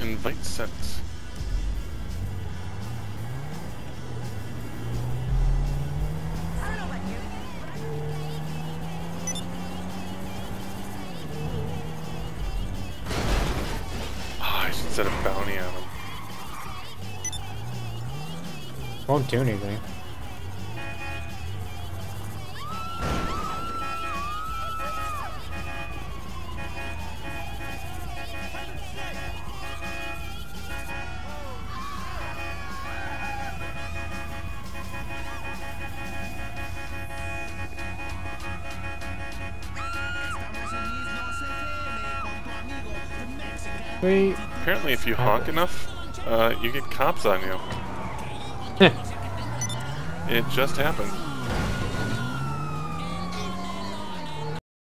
Invite sent. Ah, set a bounty on him. Won't do anything. Wait. Apparently, if you honk enough, uh, you get cops on you. it just happened.